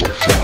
I want.